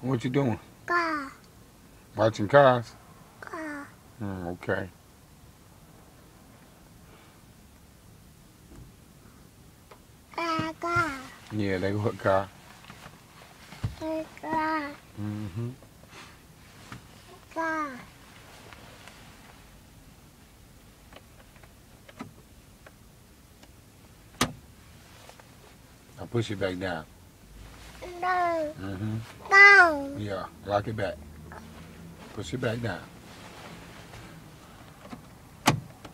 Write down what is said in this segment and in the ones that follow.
What you doing? Car. Watching cars? Car. Mm, okay. Car. Car. Yeah, they what car? Car. Mm-hmm. Car. Now push it back down. No. Mm-hmm. No. Yeah, lock it back. Push it back down.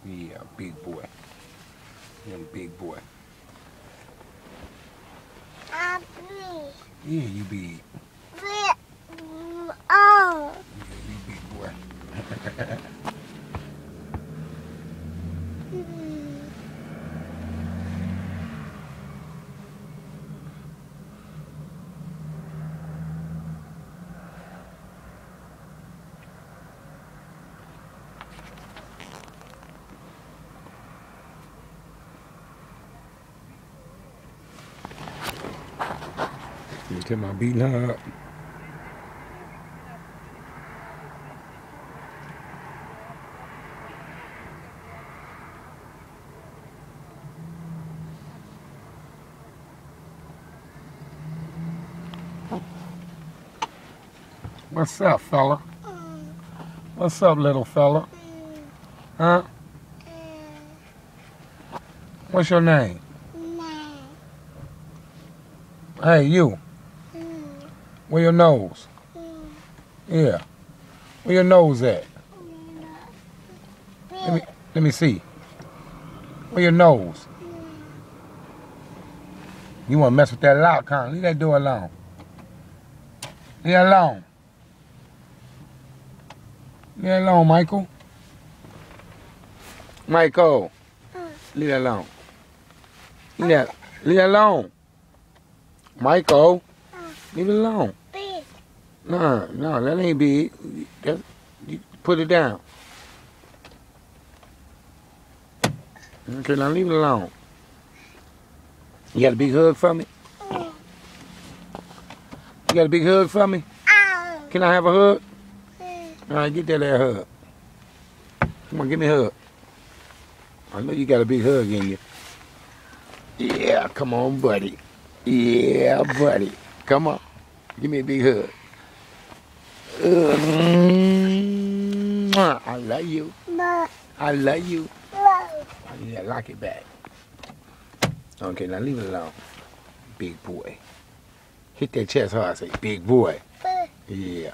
Yeah, big boy. Yeah, big boy. I'm Yeah, you big. big. Oh. Yeah, you big boy. You tell my beating her up. What's up, fella? What's up, little fella? Huh? What's your name? Hey, you. Where your nose? Yeah. Where your nose at? Let me let me see. Where your nose? You wanna mess with that lock, huh? Leave that door alone. Leave it alone. Leave it alone, Michael. Michael. Leave it alone. Leave that. Leave it alone. Michael. Leave it alone. Big. No, no, that ain't big. That, you put it down. Okay, now leave it alone. You got a big hug for me? You got a big hug for me? Ow. Can I have a hug? Mm. All right, get that there hug. Come on, give me a hug. I know you got a big hug in you. Yeah, come on, buddy. Yeah, buddy. Come on. Give me a big hug. Mwah. Mm-hmm. I love you. I love you. Yeah, lock it back. Okay, now leave it alone. Big boy. Hit that chest hard. Say, big boy. Yeah.